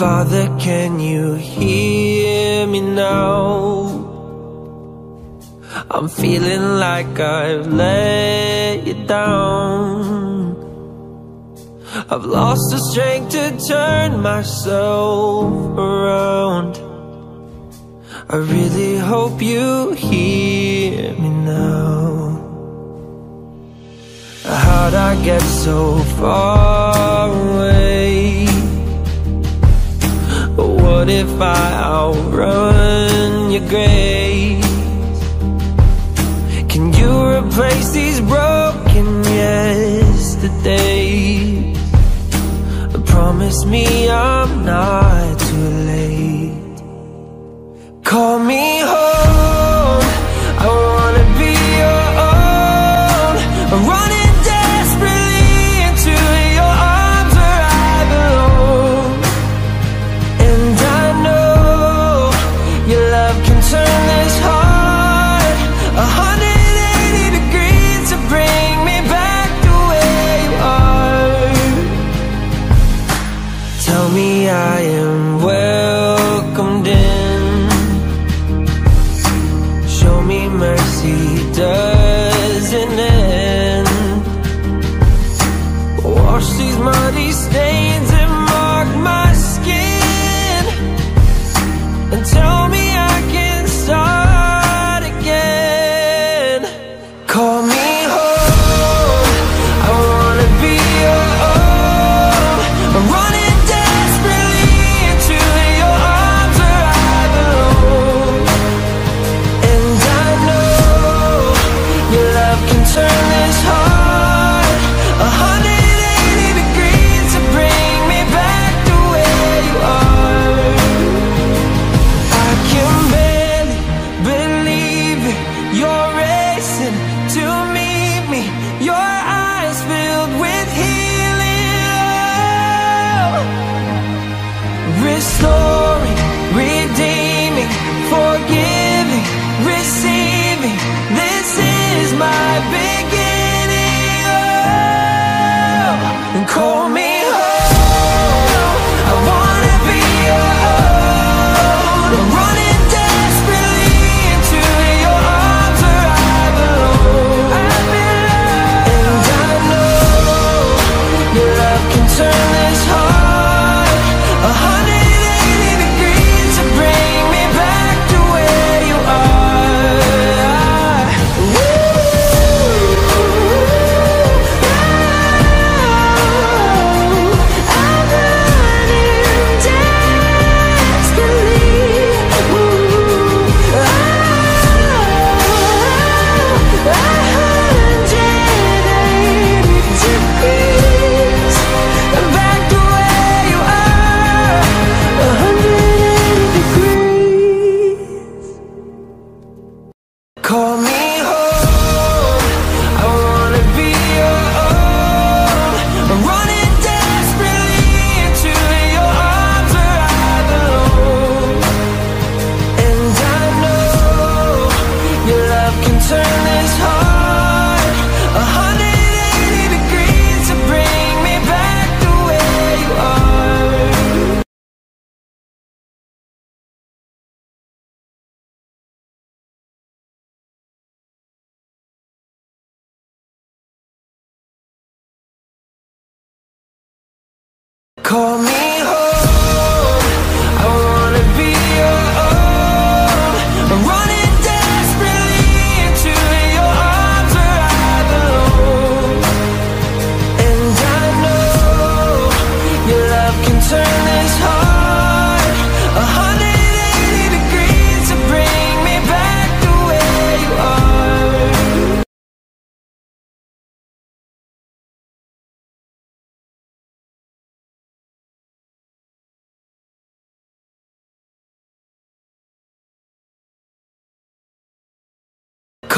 Father, can you hear me now? I'm feeling like I've let you down I've lost the strength to turn myself around I really hope you hear me now How'd I get so far away? What if I outrun your grace? Can you replace these broken yesterdays? Promise me I'm not too late I am welcomed in. Show me mercy doesn't end? Wash these muddy stains and call me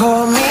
call me